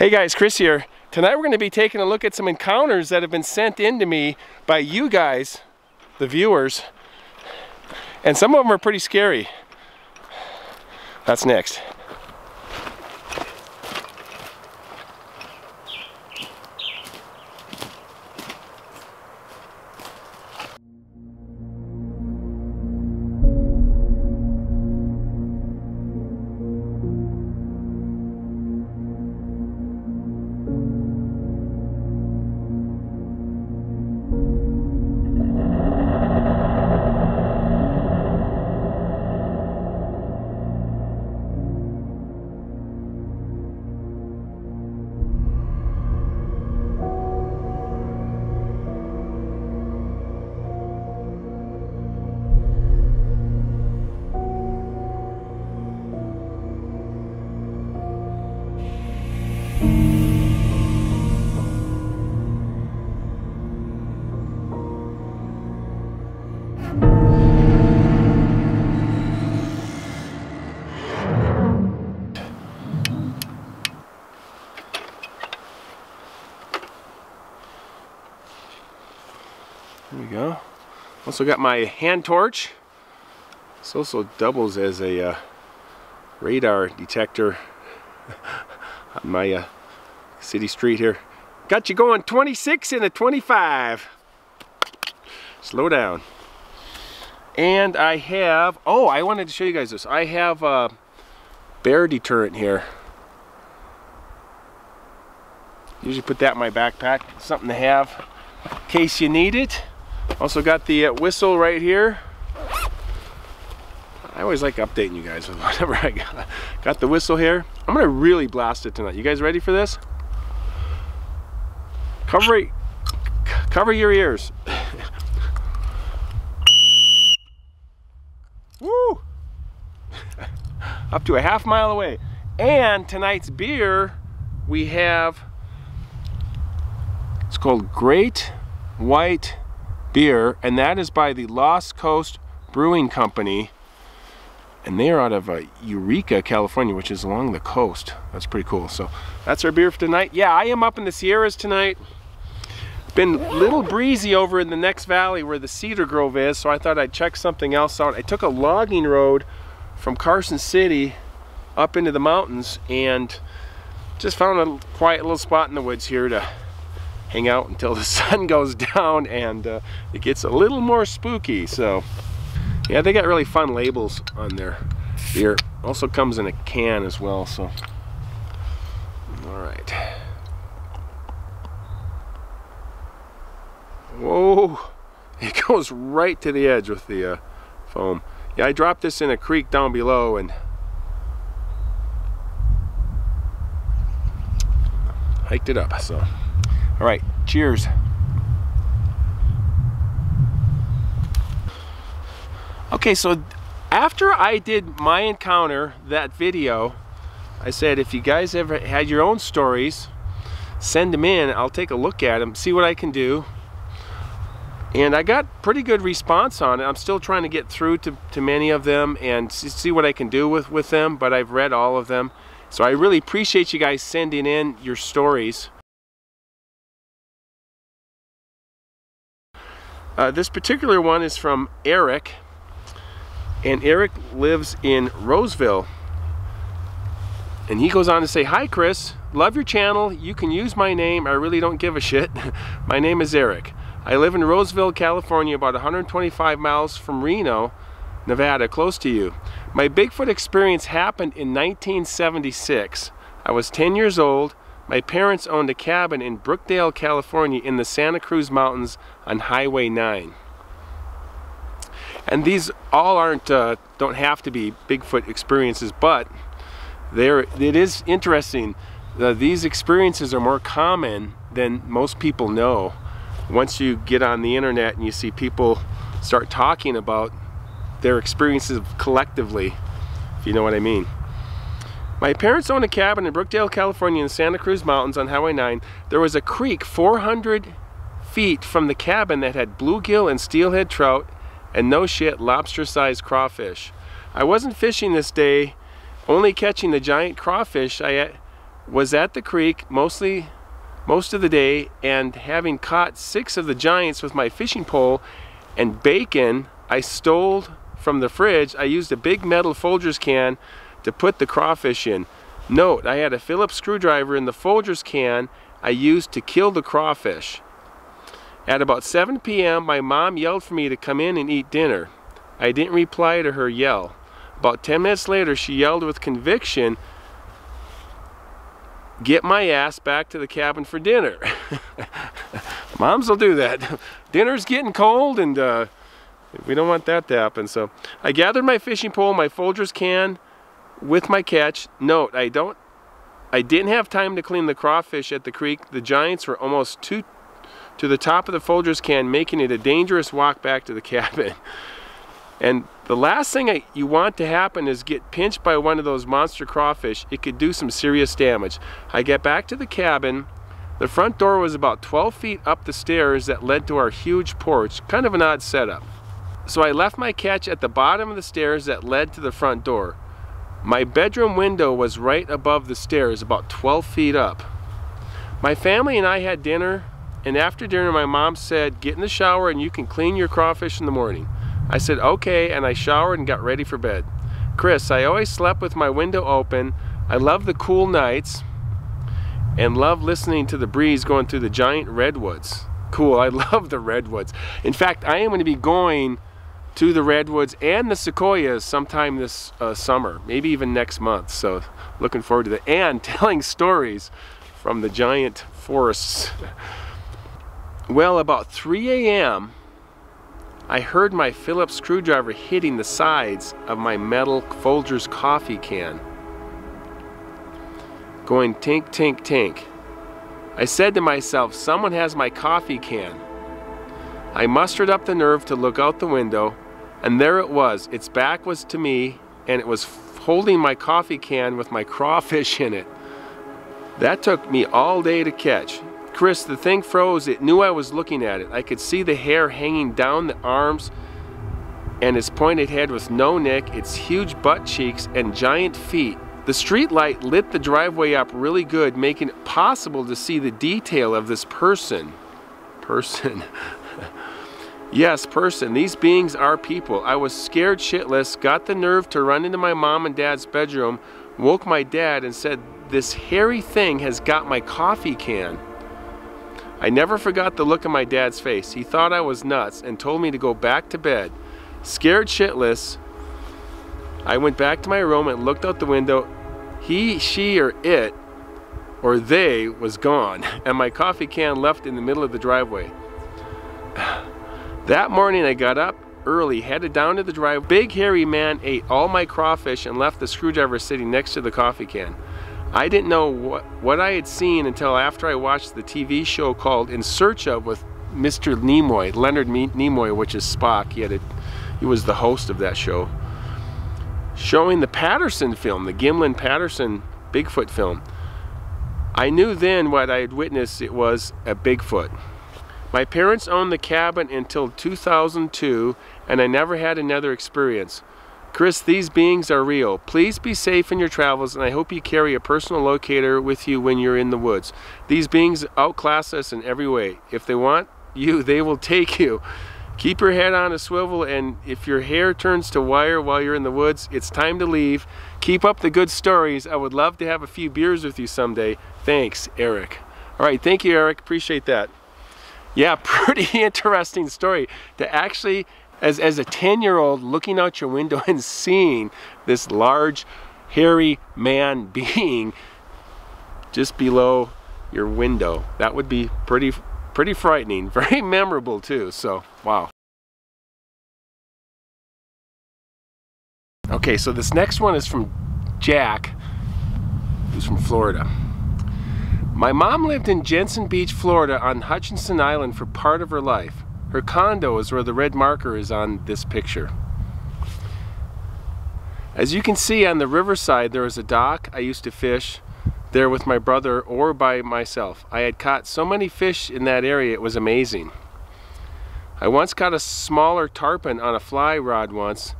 Hey guys, Chris here. Tonight we're going to be taking a look at some encounters that have been sent in to me by you guys, the viewers. And some of them are pretty scary. That's next. Also got my hand torch. This also doubles as a uh, radar detector on my uh, city street here. Got you going 26 and a 25. Slow down. And I have, oh, I wanted to show you guys this. I have a bear deterrent here. Usually put that in my backpack, something to have in case you need it. Also got the uh, whistle right here. I always like updating you guys with whatever I got. Got the whistle here. I'm gonna really blast it tonight. You guys ready for this? Cover, cover your ears. Woo! Up to a half mile away. And tonight's beer, we have, it's called Great White beer, and that is by the Lost Coast Brewing Company. And they are out of uh, Eureka, California, which is along the coast. That's pretty cool. So that's our beer for tonight. Yeah, I am up in the Sierras tonight. Been a little breezy over in the next valley where the Cedar Grove is, so I thought I'd check something else out. I took a logging road from Carson City up into the mountains and just found a quiet little spot in the woods here to hang out until the sun goes down and uh, it gets a little more spooky. So yeah, they got really fun labels on their beer. Also comes in a can as well, so. All right. Whoa, it goes right to the edge with the uh, foam. Yeah, I dropped this in a creek down below and hiked it up, so. All right, cheers. Okay, so after I did my encounter, that video, I said if you guys ever had your own stories, send them in. I'll take a look at them, see what I can do. And I got pretty good response on it. I'm still trying to get through to, to many of them and see what I can do with, with them, but I've read all of them. So I really appreciate you guys sending in your stories. Uh, this particular one is from Eric, and Eric lives in Roseville. And he goes on to say, Hi Chris, love your channel. You can use my name. I really don't give a shit. my name is Eric. I live in Roseville, California, about 125 miles from Reno, Nevada, close to you. My Bigfoot experience happened in 1976. I was 10 years old my parents owned a cabin in Brookdale, California in the Santa Cruz Mountains on Highway 9. And these all aren't, uh, don't have to be Bigfoot experiences, but there, it is interesting. Uh, these experiences are more common than most people know. Once you get on the internet and you see people start talking about their experiences collectively, if you know what I mean. My parents owned a cabin in Brookdale, California in the Santa Cruz Mountains on Highway 9. There was a creek 400 feet from the cabin that had bluegill and steelhead trout and no shit lobster-sized crawfish. I wasn't fishing this day, only catching the giant crawfish I uh, was at the creek mostly most of the day and having caught six of the giants with my fishing pole and bacon I stole from the fridge I used a big metal Folgers can to put the crawfish in note I had a Phillips screwdriver in the Folgers can I used to kill the crawfish at about 7 p.m. my mom yelled for me to come in and eat dinner I didn't reply to her yell about 10 minutes later she yelled with conviction get my ass back to the cabin for dinner. Moms will do that. Dinner's getting cold and uh, we don't want that to happen. So I gathered my fishing pole, my Folgers can with my catch. Note, I don't, I didn't have time to clean the crawfish at the creek. The giants were almost too, to the top of the Folgers can, making it a dangerous walk back to the cabin. And the last thing I, you want to happen is get pinched by one of those monster crawfish. It could do some serious damage. I get back to the cabin. The front door was about 12 feet up the stairs that led to our huge porch. Kind of an odd setup. So I left my catch at the bottom of the stairs that led to the front door. My bedroom window was right above the stairs, about 12 feet up. My family and I had dinner, and after dinner my mom said, get in the shower and you can clean your crawfish in the morning. I said, okay, and I showered and got ready for bed. Chris, I always slept with my window open. I love the cool nights and love listening to the breeze going through the giant redwoods. Cool, I love the redwoods. In fact, I am going to be going to the redwoods and the sequoias sometime this uh, summer, maybe even next month. So looking forward to that and telling stories from the giant forests. Well, about 3 a.m., I heard my Phillips screwdriver hitting the sides of my metal Folgers coffee can. Going tink, tink, tink. I said to myself, someone has my coffee can. I mustered up the nerve to look out the window, and there it was. Its back was to me, and it was holding my coffee can with my crawfish in it. That took me all day to catch. Chris, the thing froze. It knew I was looking at it. I could see the hair hanging down the arms and its pointed head with no neck, its huge butt cheeks, and giant feet. The street light lit the driveway up really good, making it possible to see the detail of this person. Person. yes, person. These beings are people. I was scared shitless, got the nerve to run into my mom and dad's bedroom, woke my dad, and said, This hairy thing has got my coffee can. I never forgot the look on my dad's face. He thought I was nuts and told me to go back to bed. Scared shitless, I went back to my room and looked out the window. He, she, or it, or they was gone, and my coffee can left in the middle of the driveway. That morning I got up early, headed down to the drive. Big hairy man ate all my crawfish and left the screwdriver sitting next to the coffee can. I didn't know what, what I had seen until after I watched the TV show called In Search of with Mr. Nimoy, Leonard Nimoy, which is Spock. He, had a, he was the host of that show. Showing the Patterson film, the Gimlin Patterson Bigfoot film. I knew then what I had witnessed it was a Bigfoot. My parents owned the cabin until 2002 and I never had another experience. Chris, these beings are real. Please be safe in your travels, and I hope you carry a personal locator with you when you're in the woods. These beings outclass us in every way. If they want you, they will take you. Keep your head on a swivel, and if your hair turns to wire while you're in the woods, it's time to leave. Keep up the good stories. I would love to have a few beers with you someday. Thanks, Eric. All right, thank you, Eric. Appreciate that. Yeah, pretty interesting story. To actually as, as a 10 year old looking out your window and seeing this large hairy man being just below your window that would be pretty pretty frightening very memorable too so wow. Okay so this next one is from Jack who's from Florida my mom lived in Jensen Beach Florida on Hutchinson Island for part of her life her condo is where the red marker is on this picture. As you can see on the riverside there is a dock. I used to fish there with my brother or by myself. I had caught so many fish in that area it was amazing. I once caught a smaller tarpon on a fly rod once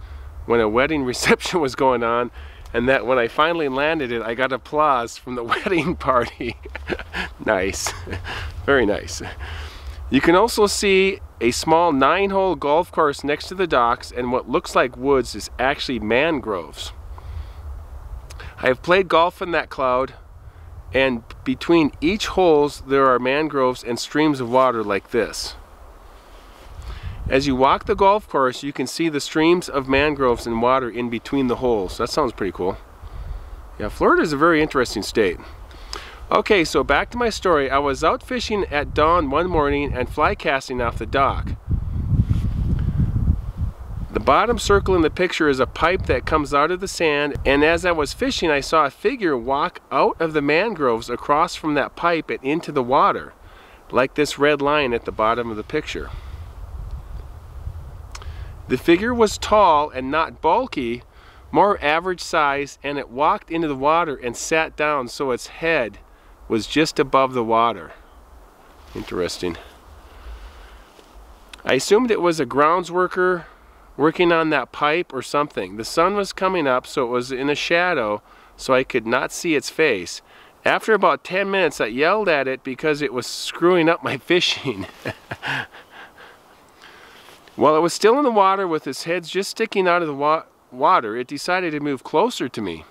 when a wedding reception was going on and that when I finally landed it, I got applause from the wedding party. nice, very nice. You can also see a small nine-hole golf course next to the docks and what looks like woods is actually mangroves. I have played golf in that cloud and between each holes there are mangroves and streams of water like this. As you walk the golf course you can see the streams of mangroves and water in between the holes. That sounds pretty cool. Yeah, Florida is a very interesting state. Okay, so back to my story. I was out fishing at dawn one morning and fly casting off the dock. The bottom circle in the picture is a pipe that comes out of the sand and as I was fishing I saw a figure walk out of the mangroves across from that pipe and into the water like this red line at the bottom of the picture. The figure was tall and not bulky, more average size and it walked into the water and sat down so its head was just above the water. Interesting. I assumed it was a grounds worker working on that pipe or something. The sun was coming up so it was in a shadow so I could not see its face. After about 10 minutes I yelled at it because it was screwing up my fishing. While it was still in the water with its head just sticking out of the wa water, it decided to move closer to me.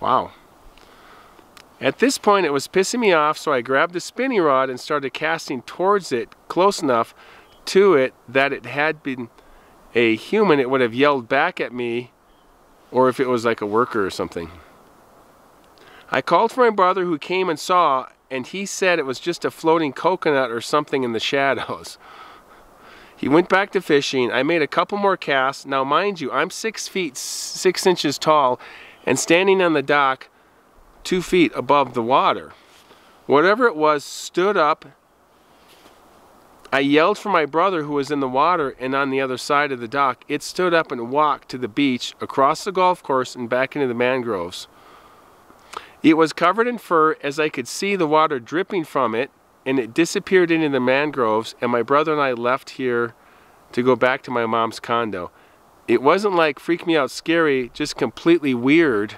Wow. At this point it was pissing me off so I grabbed the spinning rod and started casting towards it close enough to it that it had been a human, it would have yelled back at me, or if it was like a worker or something. I called for my brother who came and saw, and he said it was just a floating coconut or something in the shadows. He went back to fishing. I made a couple more casts. Now, mind you, I'm six feet, six inches tall, and standing on the dock two feet above the water. Whatever it was stood up I yelled for my brother who was in the water and on the other side of the dock. It stood up and walked to the beach, across the golf course, and back into the mangroves. It was covered in fur as I could see the water dripping from it, and it disappeared into the mangroves, and my brother and I left here to go back to my mom's condo. It wasn't like freak me out scary, just completely weird,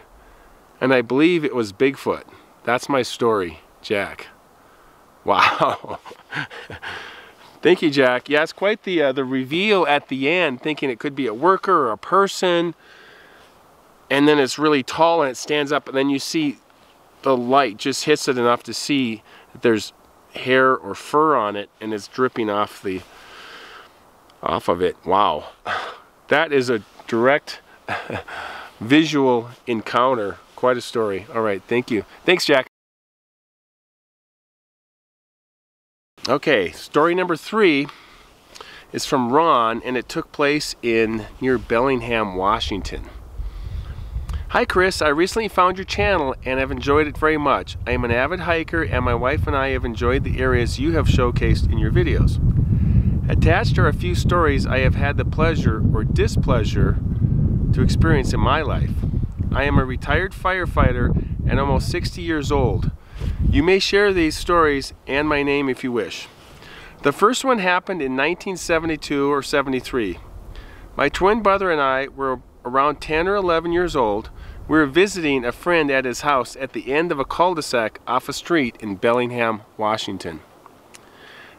and I believe it was Bigfoot. That's my story, Jack. Wow. Thank you, Jack. Yeah, it's quite the uh, the reveal at the end, thinking it could be a worker or a person. And then it's really tall and it stands up, and then you see the light just hits it enough to see that there's hair or fur on it, and it's dripping off the off of it. Wow, that is a direct visual encounter. Quite a story. All right, thank you. Thanks, Jack. Okay, story number three is from Ron and it took place in near Bellingham, Washington. Hi Chris, I recently found your channel and have enjoyed it very much. I am an avid hiker and my wife and I have enjoyed the areas you have showcased in your videos. Attached are a few stories I have had the pleasure or displeasure to experience in my life. I am a retired firefighter and almost 60 years old. You may share these stories and my name if you wish. The first one happened in 1972 or 73. My twin brother and I were around 10 or 11 years old. We were visiting a friend at his house at the end of a cul-de-sac off a street in Bellingham, Washington.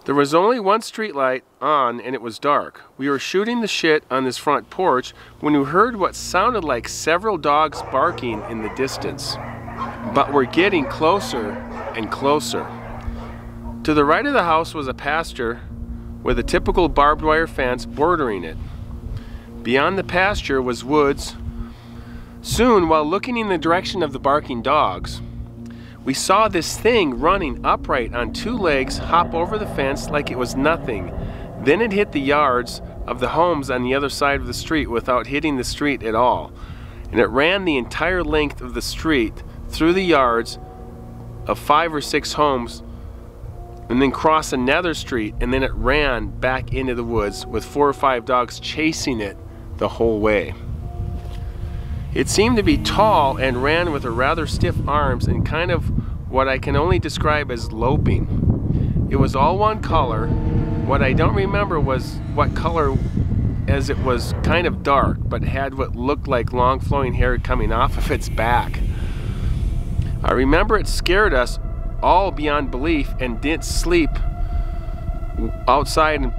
There was only one street light on and it was dark. We were shooting the shit on this front porch when we heard what sounded like several dogs barking in the distance. But we're getting closer and closer. To the right of the house was a pasture with a typical barbed wire fence bordering it. Beyond the pasture was woods. Soon, while looking in the direction of the barking dogs, we saw this thing running upright on two legs hop over the fence like it was nothing. Then it hit the yards of the homes on the other side of the street without hitting the street at all. And it ran the entire length of the street through the yards of five or six homes and then crossed another street and then it ran back into the woods with four or five dogs chasing it the whole way. It seemed to be tall and ran with a rather stiff arms and kind of what I can only describe as loping. It was all one color. What I don't remember was what color as it was kind of dark, but had what looked like long flowing hair coming off of its back. I remember it scared us all beyond belief and didn't sleep outside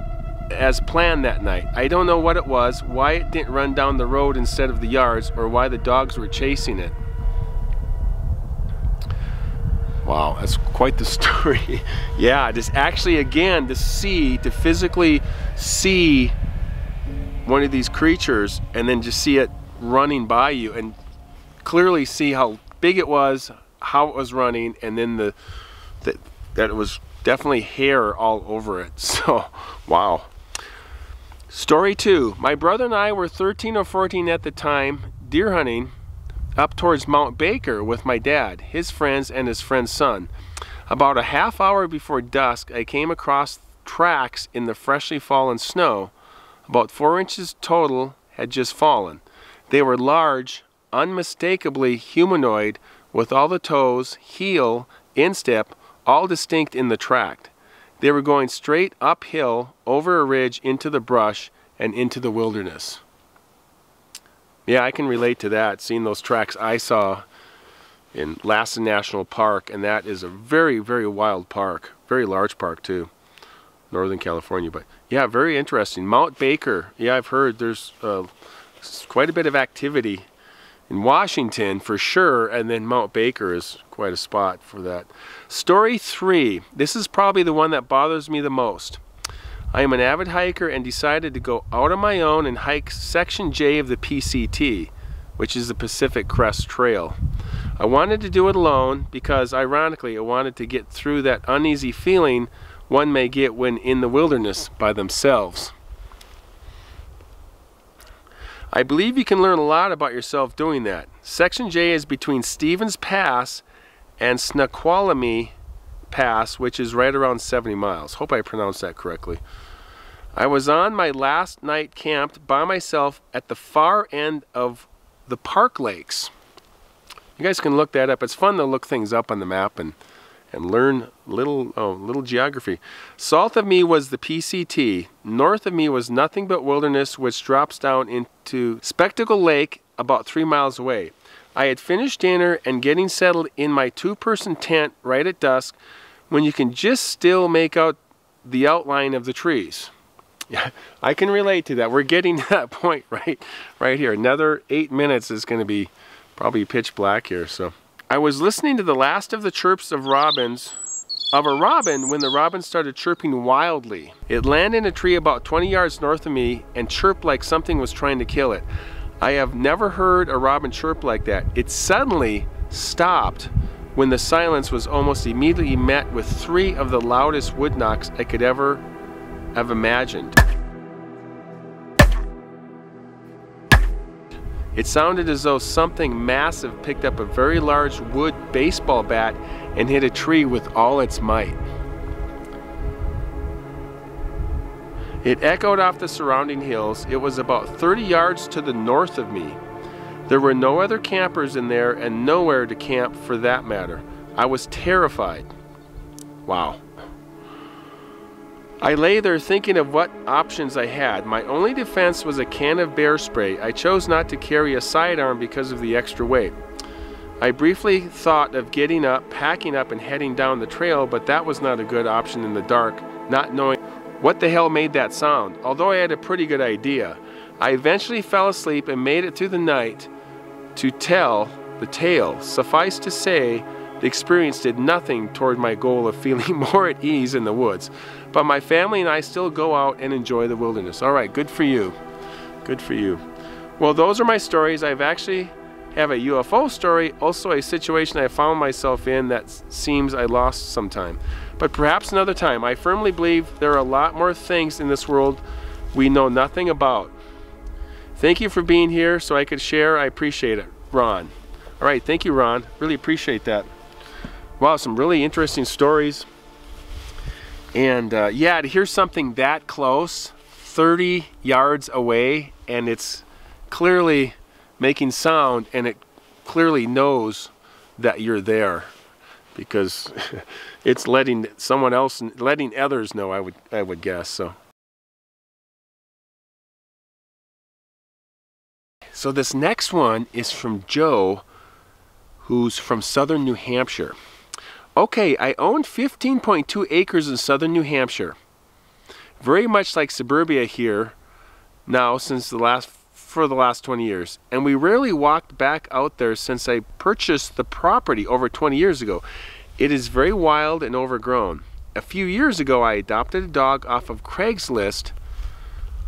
as planned that night. I don't know what it was, why it didn't run down the road instead of the yards, or why the dogs were chasing it. Wow, that's quite the story. yeah, just actually again to see, to physically see one of these creatures and then just see it running by you and clearly see how big it was, how it was running, and then the, the that it was definitely hair all over it. So, wow. Story two. My brother and I were 13 or 14 at the time, deer hunting up towards Mount Baker with my dad, his friends, and his friend's son. About a half hour before dusk, I came across tracks in the freshly fallen snow. About four inches total had just fallen. They were large, unmistakably humanoid, with all the toes, heel, instep, all distinct in the tract. They were going straight uphill over a ridge into the brush and into the wilderness. Yeah, I can relate to that, seeing those tracks I saw in Lassen National Park, and that is a very, very wild park. Very large park, too. Northern California. But yeah, very interesting. Mount Baker. Yeah, I've heard there's uh, quite a bit of activity in Washington for sure, and then Mount Baker is quite a spot for that. Story three. This is probably the one that bothers me the most. I am an avid hiker and decided to go out on my own and hike Section J of the PCT, which is the Pacific Crest Trail. I wanted to do it alone because, ironically, I wanted to get through that uneasy feeling one may get when in the wilderness by themselves. I believe you can learn a lot about yourself doing that. Section J is between Stevens Pass and Snoqualmie Pass, which is right around 70 miles. Hope I pronounced that correctly. I was on my last night camped by myself at the far end of the Park Lakes. You guys can look that up. It's fun to look things up on the map and and learn little oh, little geography. South of me was the PCT. North of me was nothing but wilderness which drops down into Spectacle Lake about three miles away. I had finished dinner and getting settled in my two-person tent right at dusk when you can just still make out the outline of the trees. Yeah, I can relate to that. We're getting to that point right, right here. Another eight minutes is going to be probably pitch black here. So I was listening to the last of the chirps of robins of a robin when the robin started chirping wildly. It landed in a tree about 20 yards north of me and chirped like something was trying to kill it. I have never heard a robin chirp like that. It suddenly stopped when the silence was almost immediately met with three of the loudest wood knocks I could ever have imagined. It sounded as though something massive picked up a very large wood baseball bat and hit a tree with all its might. It echoed off the surrounding hills. It was about 30 yards to the north of me. There were no other campers in there and nowhere to camp for that matter. I was terrified. Wow. I lay there thinking of what options I had. My only defense was a can of bear spray. I chose not to carry a sidearm because of the extra weight. I briefly thought of getting up, packing up, and heading down the trail, but that was not a good option in the dark, not knowing what the hell made that sound, although I had a pretty good idea. I eventually fell asleep and made it through the night to tell the tale. Suffice to say, the experience did nothing toward my goal of feeling more at ease in the woods. But my family and I still go out and enjoy the wilderness. All right, good for you. Good for you. Well, those are my stories. I've actually have a UFO story, also a situation I found myself in that seems I lost some time. But perhaps another time. I firmly believe there are a lot more things in this world we know nothing about. Thank you for being here so I could share. I appreciate it. Ron. All right, thank you, Ron. Really appreciate that. Wow, some really interesting stories. And uh, yeah, to hear something that close, 30 yards away, and it's clearly making sound and it clearly knows that you're there because it's letting someone else letting others know I would I would guess so So this next one is from Joe, who's from southern New Hampshire. Okay, I own 15.2 acres in southern New Hampshire. Very much like suburbia here now since the last for the last 20 years. And we rarely walked back out there since I purchased the property over 20 years ago. It is very wild and overgrown. A few years ago I adopted a dog off of Craigslist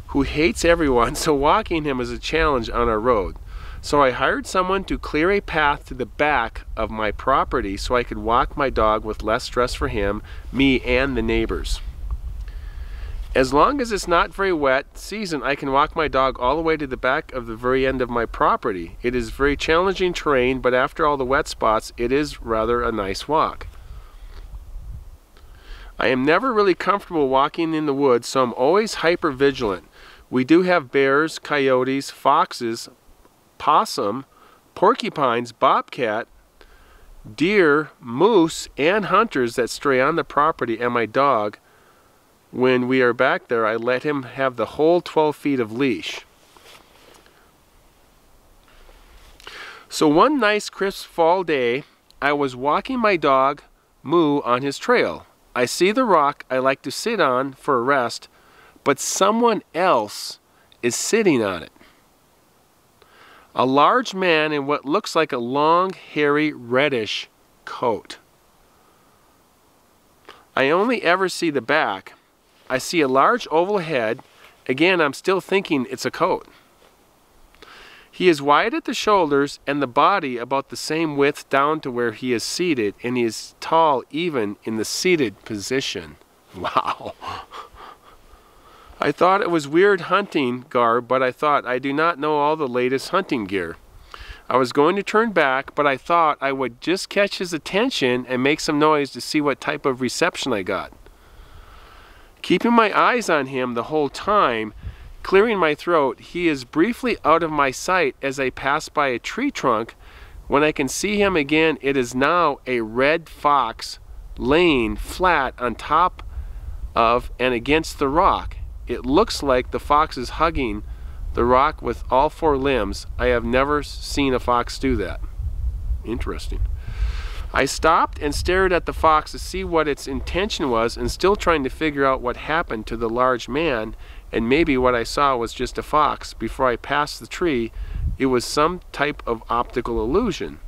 who hates everyone, so walking him is a challenge on our road. So I hired someone to clear a path to the back of my property so I could walk my dog with less stress for him, me, and the neighbors. As long as it's not very wet season, I can walk my dog all the way to the back of the very end of my property. It is very challenging terrain, but after all the wet spots, it is rather a nice walk. I am never really comfortable walking in the woods, so I'm always hyper vigilant. We do have bears, coyotes, foxes, possum, porcupines, bobcat, deer, moose, and hunters that stray on the property and my dog. When we are back there, I let him have the whole 12 feet of leash. So one nice crisp fall day, I was walking my dog, Moo, on his trail. I see the rock I like to sit on for a rest, but someone else is sitting on it. A large man in what looks like a long, hairy, reddish coat. I only ever see the back. I see a large oval head. Again, I'm still thinking it's a coat. He is wide at the shoulders and the body about the same width down to where he is seated, and he is tall even in the seated position. Wow. I thought it was weird hunting garb, but I thought I do not know all the latest hunting gear. I was going to turn back, but I thought I would just catch his attention and make some noise to see what type of reception I got. Keeping my eyes on him the whole time, clearing my throat, he is briefly out of my sight as I pass by a tree trunk. When I can see him again, it is now a red fox laying flat on top of and against the rock. It looks like the fox is hugging the rock with all four limbs. I have never seen a fox do that. Interesting. I stopped and stared at the fox to see what its intention was and still trying to figure out what happened to the large man and maybe what I saw was just a fox. Before I passed the tree, it was some type of optical illusion.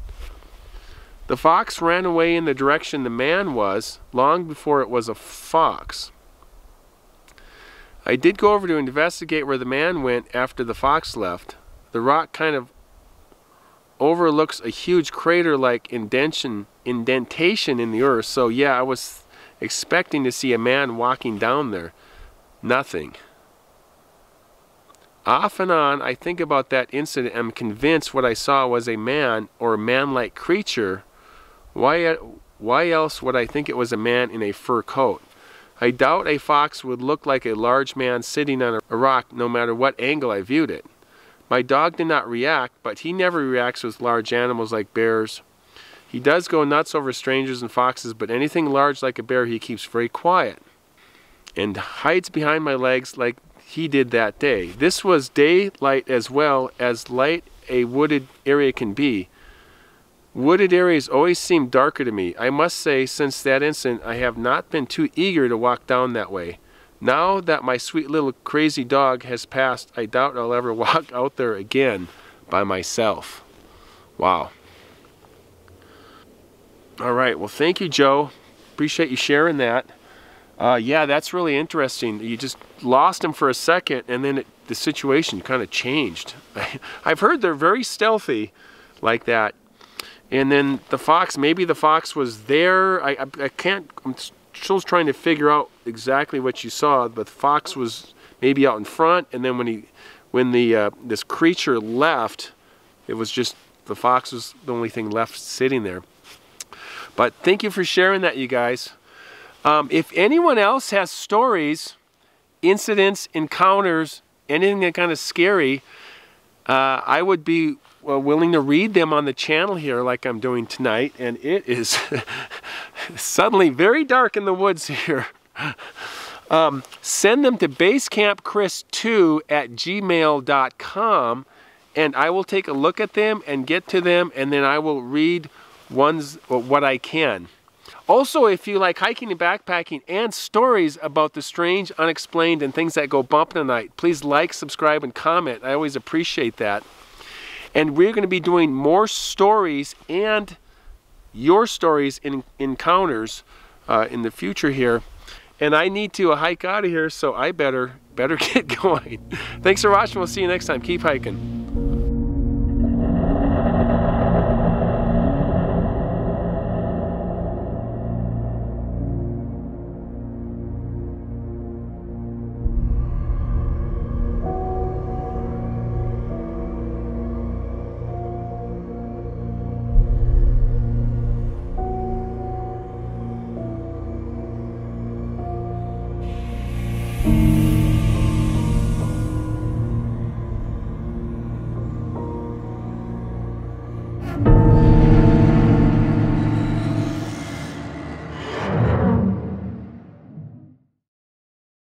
The fox ran away in the direction the man was long before it was a fox. I did go over to investigate where the man went after the fox left. The rock kind of overlooks a huge crater-like indentation, indentation in the earth. So yeah, I was expecting to see a man walking down there. Nothing. Off and on, I think about that incident and am convinced what I saw was a man or a man-like creature. Why, why else would I think it was a man in a fur coat? I doubt a fox would look like a large man sitting on a rock no matter what angle I viewed it. My dog did not react, but he never reacts with large animals like bears. He does go nuts over strangers and foxes, but anything large like a bear he keeps very quiet and hides behind my legs like he did that day. This was daylight as well as light a wooded area can be. Wooded areas always seem darker to me. I must say, since that incident, I have not been too eager to walk down that way. Now that my sweet little crazy dog has passed, I doubt I'll ever walk out there again by myself. Wow. All right, well, thank you, Joe. Appreciate you sharing that. Uh, yeah, that's really interesting. You just lost him for a second, and then it, the situation kind of changed. I've heard they're very stealthy like that. And then the fox, maybe the fox was there. I, I, I, can't, I'm still trying to figure out exactly what you saw, but the fox was maybe out in front. And then when he, when the, uh, this creature left, it was just, the fox was the only thing left sitting there. But thank you for sharing that, you guys. Um, if anyone else has stories, incidents, encounters, anything that kind of scary, uh, I would be willing to read them on the channel here like I'm doing tonight. And it is suddenly very dark in the woods here. Um, send them to basecampchris2 at gmail.com and I will take a look at them and get to them and then I will read ones what I can. Also, if you like hiking and backpacking and stories about the strange, unexplained, and things that go bump in the night, please like, subscribe, and comment. I always appreciate that. And we're going to be doing more stories and your stories in encounters uh, in the future here. And I need to hike out of here, so I better better get going. Thanks for watching. We'll see you next time. Keep hiking.